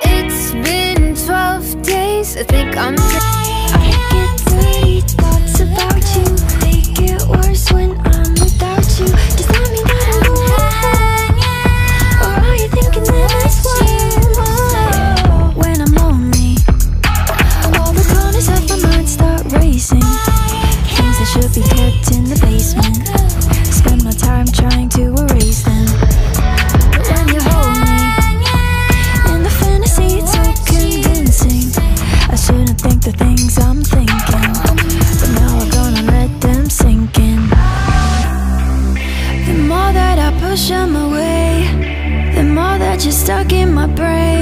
It's been 12 days, I think I'm I get dirty thoughts about you. They get worse when I'm without you. Hanging? Or are you thinking? When I'm lonely All the corners of my mind start racing. Things that should be kept in the basement. push them away. The more that you're stuck in my brain